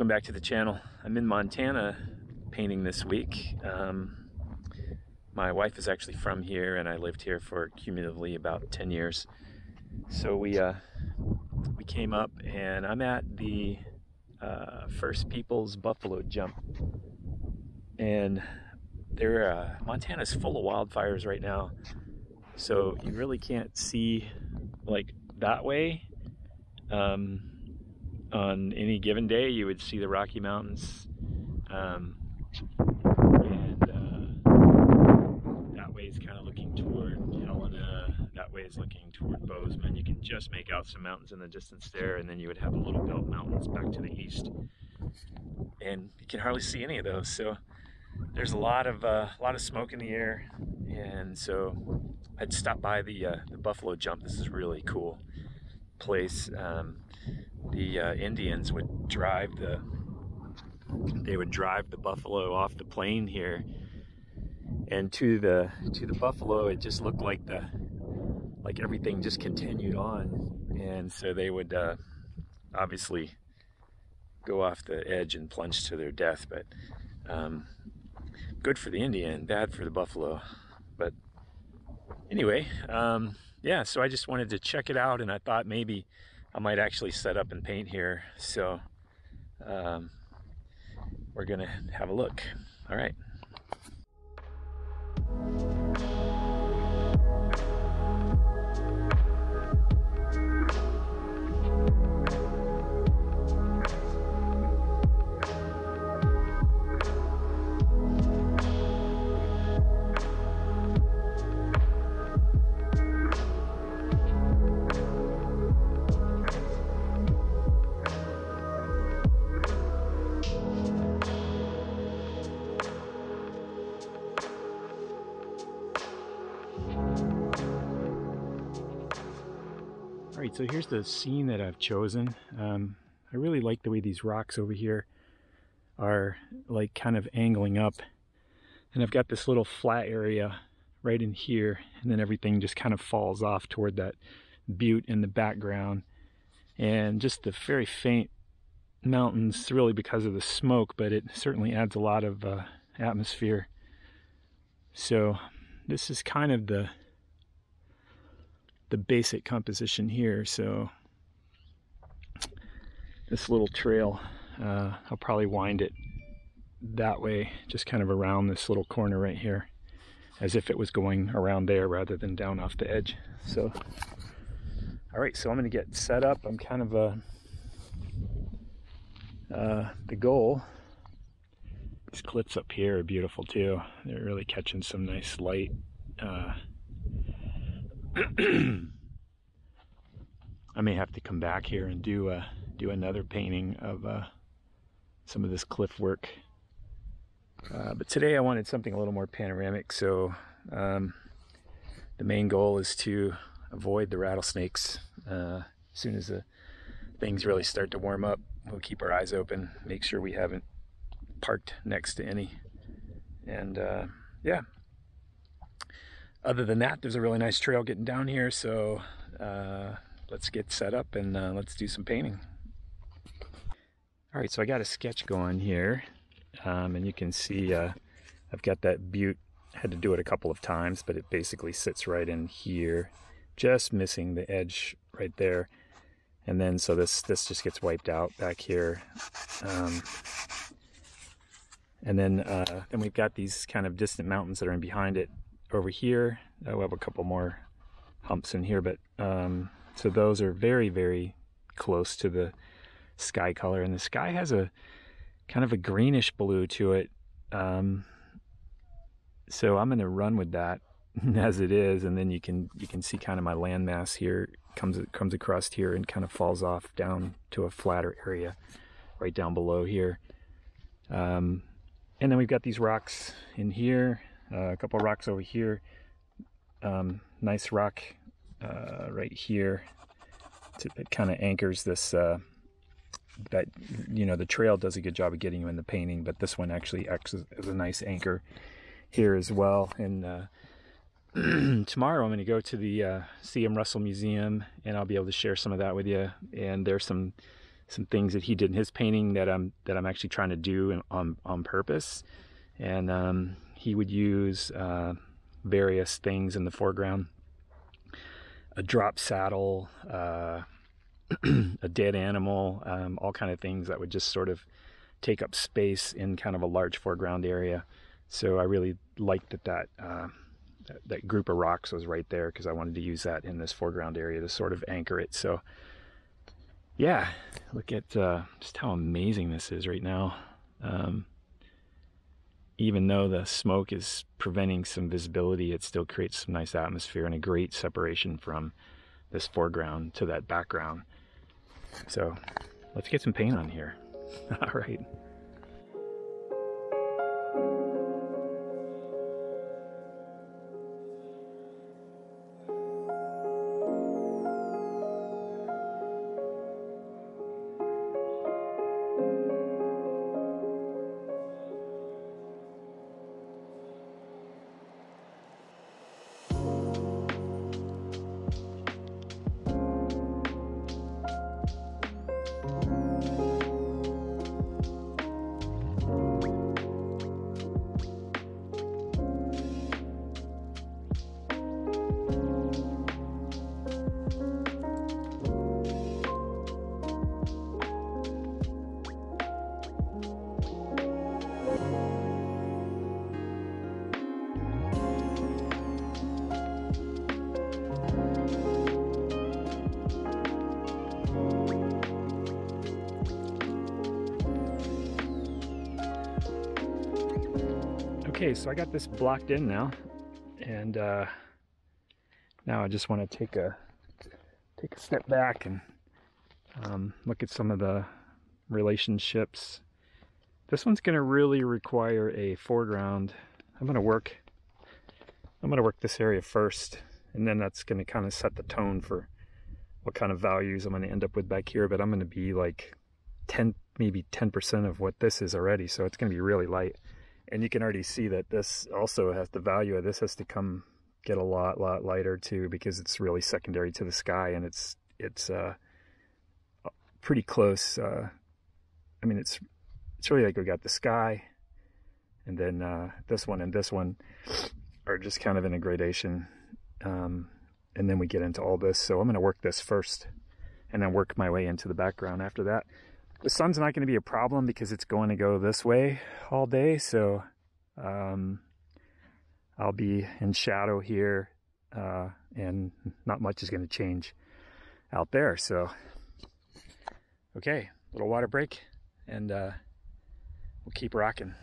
Welcome back to the channel. I'm in Montana painting this week. Um, my wife is actually from here and I lived here for cumulatively about 10 years. So we, uh, we came up and I'm at the uh, First Peoples Buffalo Jump. And there, uh, Montana's full of wildfires right now. So you really can't see like that way. Um, on any given day, you would see the Rocky Mountains. Um, and uh, that way is kind of looking toward Helena. That way is looking toward Bozeman. You can just make out some mountains in the distance there, and then you would have the Little Belt Mountains back to the east. And you can hardly see any of those. So there's a lot of uh, a lot of smoke in the air, and so I'd stop by the uh, the Buffalo Jump. This is really cool place. Um, the uh, Indians would drive the they would drive the buffalo off the plain here. And to the to the buffalo it just looked like the like everything just continued on. And so they would uh, obviously go off the edge and plunge to their death. But um, good for the Indian bad for the buffalo. But anyway um, yeah so I just wanted to check it out and I thought maybe I might actually set up and paint here. So um, we're gonna have a look. All right. So here's the scene that I've chosen. Um, I really like the way these rocks over here are like kind of angling up. And I've got this little flat area right in here, and then everything just kind of falls off toward that butte in the background. And just the very faint mountains, really because of the smoke, but it certainly adds a lot of uh, atmosphere. So this is kind of the the basic composition here. So this little trail, uh, I'll probably wind it that way, just kind of around this little corner right here, as if it was going around there rather than down off the edge. So, all right, so I'm gonna get set up. I'm kind of uh, uh, the goal. These cliffs up here are beautiful too. They're really catching some nice light. Uh, I may have to come back here and do a, do another painting of uh, some of this cliff work. Uh, but today I wanted something a little more panoramic, so um, the main goal is to avoid the rattlesnakes. Uh, as soon as the things really start to warm up, we'll keep our eyes open, make sure we haven't parked next to any. And uh, yeah, other than that, there's a really nice trail getting down here, so uh, let's get set up and uh, let's do some painting. All right, so I got a sketch going here, um, and you can see uh, I've got that butte. Had to do it a couple of times, but it basically sits right in here, just missing the edge right there. And then so this this just gets wiped out back here. Um, and then uh, then we've got these kind of distant mountains that are in behind it over here. Uh, we have a couple more humps in here, but um, so those are very, very close to the sky color. And the sky has a kind of a greenish blue to it. Um, so I'm going to run with that as it is, and then you can you can see kind of my landmass here comes comes across here and kind of falls off down to a flatter area right down below here. Um, and then we've got these rocks in here uh, a couple rocks over here. Um, nice rock uh, right here. it kind of anchors this. Uh, that you know the trail does a good job of getting you in the painting, but this one actually acts as, a nice anchor here as well. And uh, tomorrow I'm going to go to the uh, C.M. Russell Museum, and I'll be able to share some of that with you. And there's some some things that he did in his painting that I'm that I'm actually trying to do on on purpose. And um, he would use uh, various things in the foreground, a drop saddle, uh, a dead animal, um, all kind of things that would just sort of take up space in kind of a large foreground area. So I really liked that that, uh, that, group of rocks was right there because I wanted to use that in this foreground area to sort of anchor it. So yeah, look at uh, just how amazing this is right now. Um, even though the smoke is preventing some visibility, it still creates some nice atmosphere and a great separation from this foreground to that background. So let's get some paint on here. All right. Okay, so I got this blocked in now, and uh, now I just want to take a take a step back and um, look at some of the relationships. This one's going to really require a foreground. I'm going to work. I'm going to work this area first, and then that's going to kind of set the tone for what kind of values I'm going to end up with back here. But I'm going to be like 10, maybe 10% of what this is already, so it's going to be really light and you can already see that this also has the value of this has to come get a lot lot lighter too because it's really secondary to the sky and it's it's uh, pretty close uh, I mean it's it's really like we got the sky and then uh, this one and this one are just kind of in a gradation um, and then we get into all this. So I'm going to work this first and then work my way into the background after that the sun's not going to be a problem because it's going to go this way all day. So um, I'll be in shadow here uh, and not much is going to change out there. So, okay, little water break and uh, we'll keep rocking.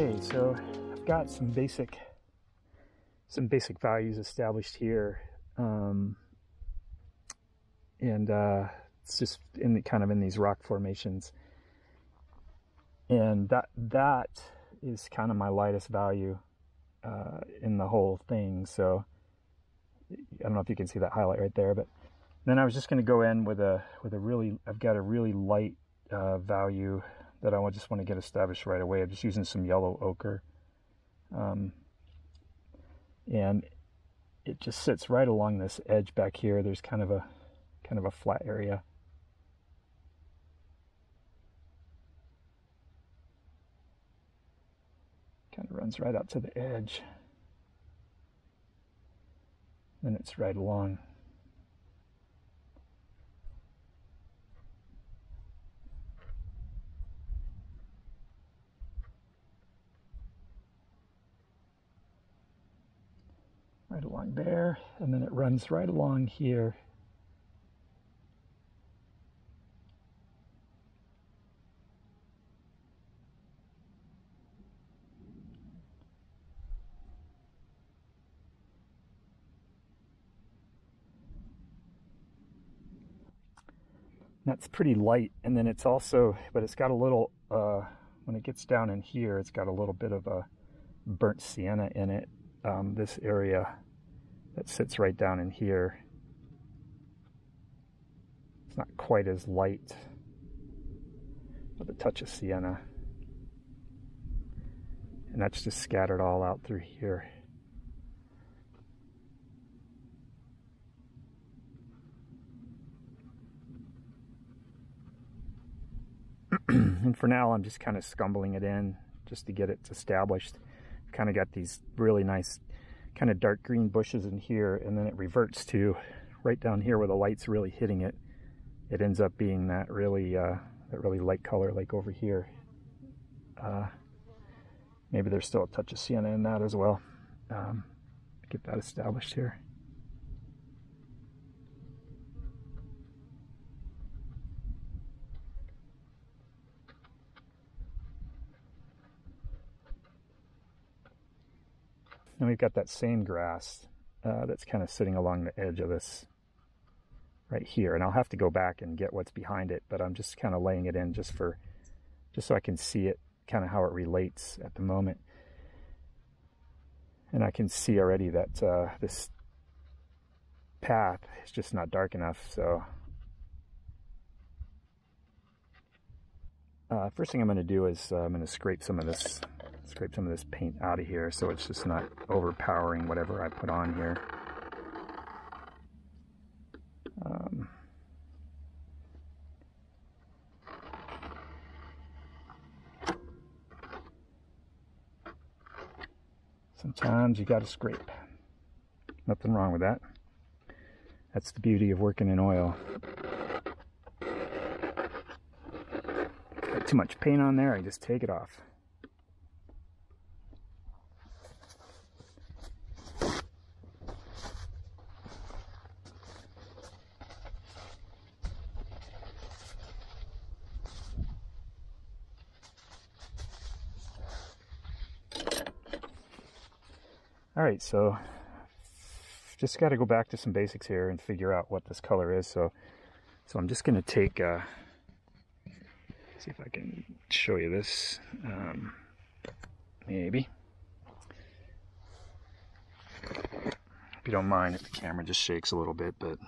Okay, so I've got some basic some basic values established here, um, and uh, it's just in the, kind of in these rock formations, and that that is kind of my lightest value uh, in the whole thing. So I don't know if you can see that highlight right there, but then I was just going to go in with a with a really I've got a really light uh, value that I just want to get established right away. I'm just using some yellow ochre. Um, and it just sits right along this edge back here. There's kind of a kind of a flat area. Kind of runs right out to the edge. And it's right along. there, and then it runs right along here. That's pretty light, and then it's also, but it's got a little, uh, when it gets down in here, it's got a little bit of a burnt sienna in it, um, this area that sits right down in here. It's not quite as light with a touch of sienna. And that's just scattered all out through here. and for now, I'm just kind of scumbling it in just to get it established. Kind of got these really nice kind of dark green bushes in here, and then it reverts to right down here where the light's really hitting it. It ends up being that really, uh, that really light color like over here. Uh, maybe there's still a touch of sienna in that as well. Um, get that established here. And we've got that same grass uh, that's kind of sitting along the edge of this right here. And I'll have to go back and get what's behind it, but I'm just kind of laying it in just for, just so I can see it, kind of how it relates at the moment. And I can see already that uh, this path is just not dark enough, so uh, first thing I'm going to do is uh, I'm going to scrape some of this scrape some of this paint out of here so it's just not overpowering whatever I put on here. Um, sometimes you got to scrape. Nothing wrong with that. That's the beauty of working in oil. Got too much paint on there, I just take it off. All right, so just got to go back to some basics here and figure out what this color is. So, so I'm just going to take, uh, see if I can show you this, um, maybe. If you don't mind if the camera just shakes a little bit, but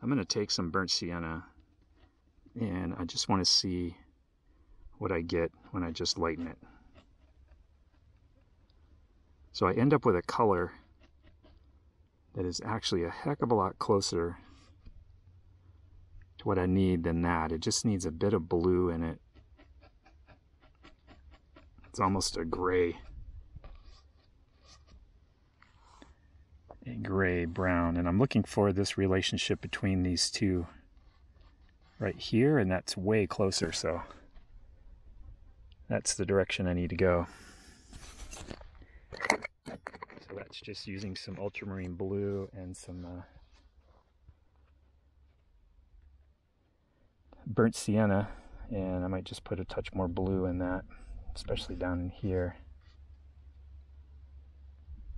I'm going to take some burnt sienna and I just want to see what I get when I just lighten it. So I end up with a color that is actually a heck of a lot closer to what I need than that. It just needs a bit of blue in it. It's almost a gray. A gray brown. And I'm looking for this relationship between these two right here, and that's way closer, so that's the direction I need to go. So that's just using some ultramarine blue and some uh, burnt sienna. And I might just put a touch more blue in that, especially down in here.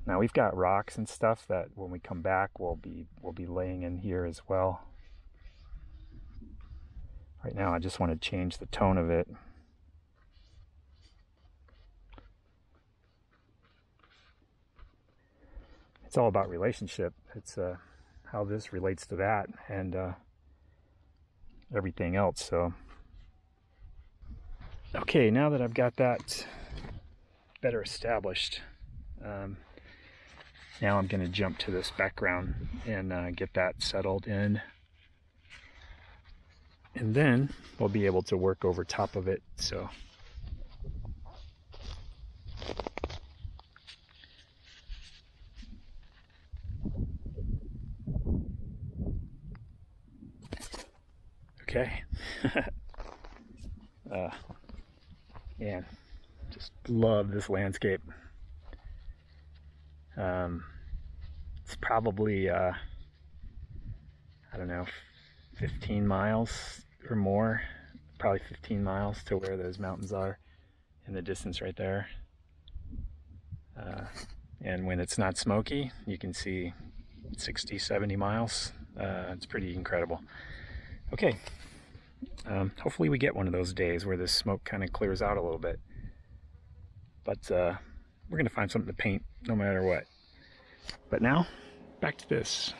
Now we've got rocks and stuff that when we come back we'll be we'll be laying in here as well. Right now I just want to change the tone of it. It's all about relationship. It's uh, how this relates to that and uh, everything else. So, okay, now that I've got that better established, um, now I'm going to jump to this background and uh, get that settled in. And then we'll be able to work over top of it. So. Okay. uh, yeah, just love this landscape. Um, it's probably, uh, I don't know, 15 miles or more, probably 15 miles to where those mountains are in the distance right there. Uh, and when it's not smoky, you can see 60, 70 miles. Uh, it's pretty incredible. Okay, um, hopefully we get one of those days where this smoke kind of clears out a little bit. But uh, we're going to find something to paint no matter what. But now, back to this.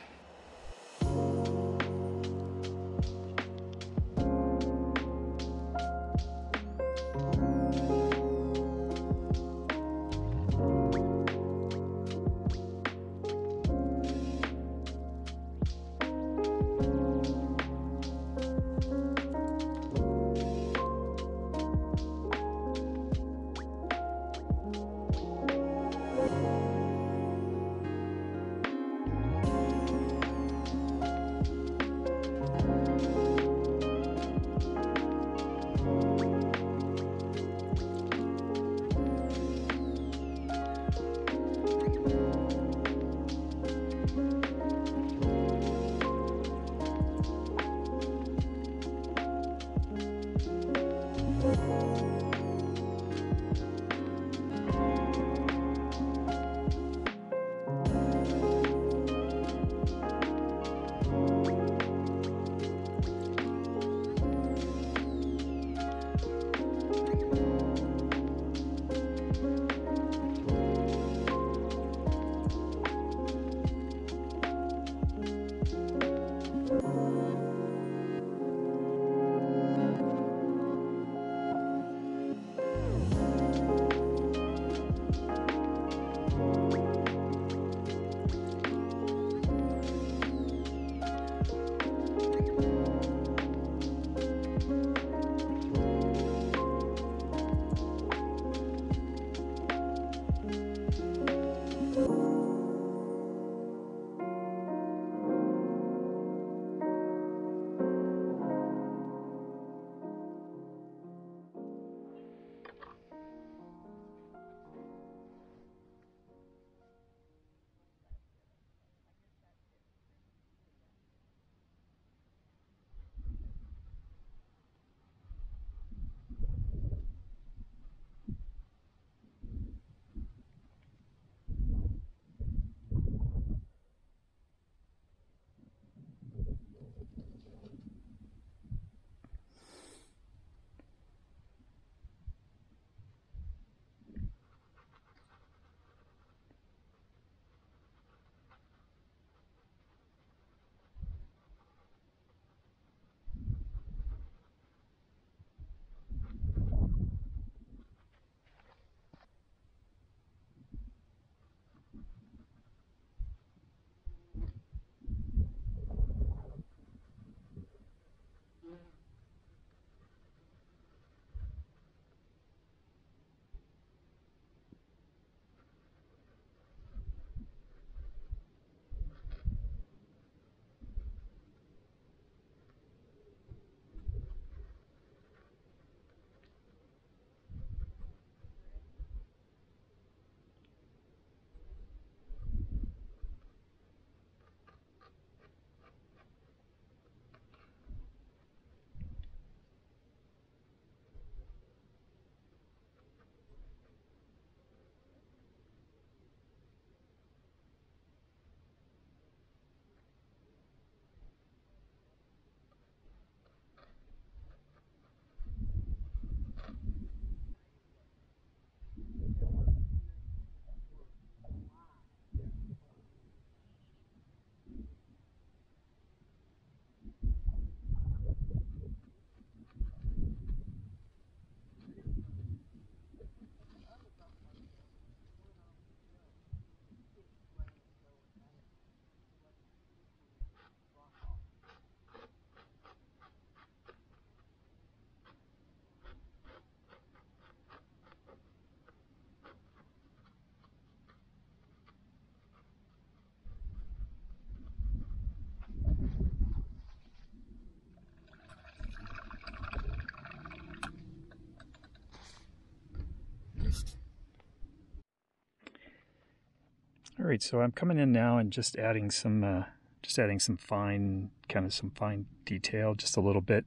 All right, so I'm coming in now and just adding some, uh, just adding some fine, kind of some fine detail, just a little bit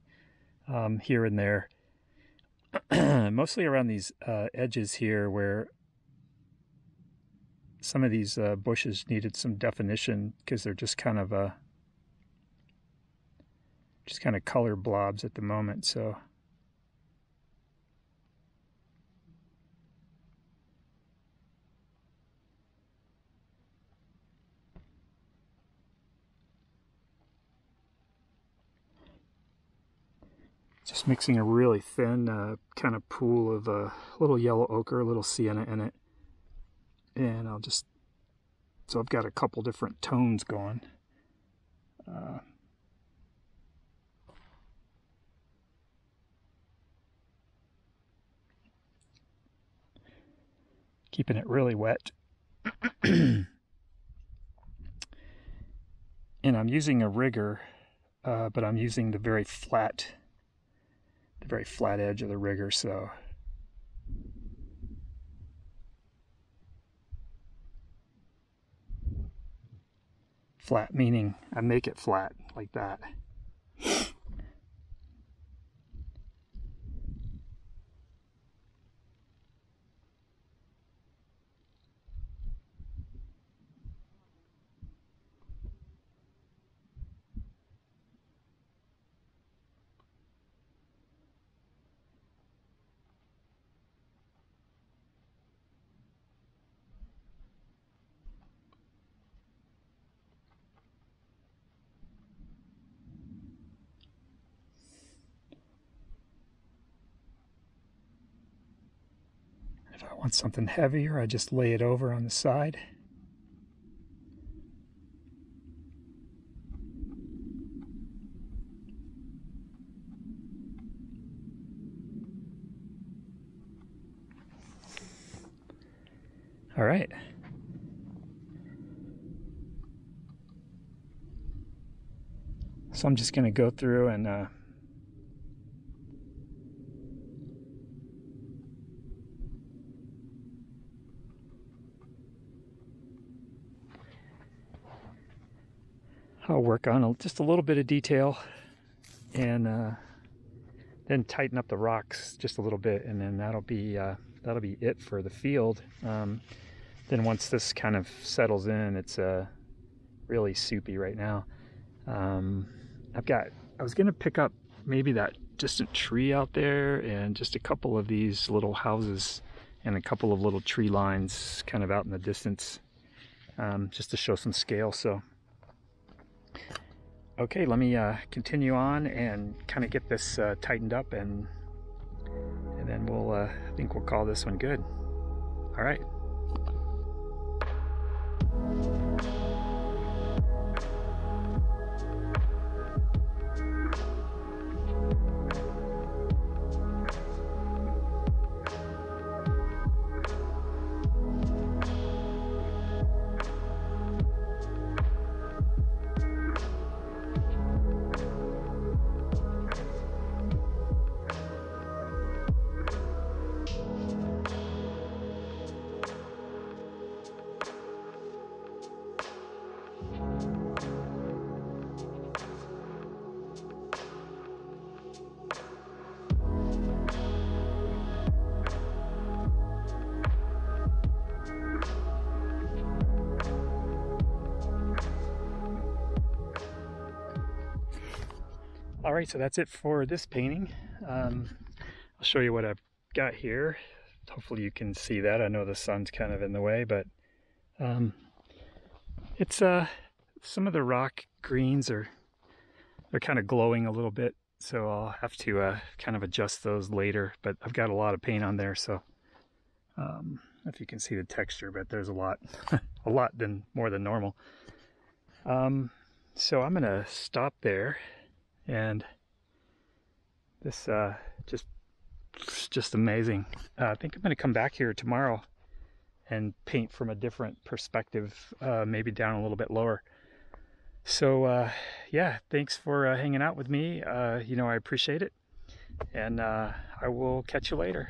um, here and there. Mostly around these uh, edges here where some of these uh, bushes needed some definition because they're just kind of uh, just kind of color blobs at the moment, so just mixing a really thin uh, kind of pool of a uh, little yellow ochre, a little sienna in it. And I'll just, so I've got a couple different tones going. Uh, keeping it really wet. and I'm using a rigger, uh, but I'm using the very flat the very flat edge of the rigger, so flat meaning I make it flat like that. Want something heavier, I just lay it over on the side. All right. So I'm just going to go through and uh, I'll work on just a little bit of detail and uh, then tighten up the rocks just a little bit and then that'll be uh, that'll be it for the field. Um, then once this kind of settles in it's uh, really soupy right now. Um, I've got I was gonna pick up maybe that distant tree out there and just a couple of these little houses and a couple of little tree lines kind of out in the distance um, just to show some scale. So Okay, let me uh, continue on and kind of get this uh, tightened up and and then we'll, uh, I think we'll call this one good. All right. All right, so that's it for this painting. Um, I'll show you what I've got here. Hopefully you can see that. I know the sun's kind of in the way, but um, it's uh, some of the rock greens are they're kind of glowing a little bit, so I'll have to uh, kind of adjust those later. But I've got a lot of paint on there, so um, if you can see the texture, but there's a lot, a lot than more than normal. Um, so I'm gonna stop there and this uh, just just amazing. Uh, I think I'm going to come back here tomorrow and paint from a different perspective, uh, maybe down a little bit lower. So uh, yeah, thanks for uh, hanging out with me. Uh, you know, I appreciate it, and uh, I will catch you later.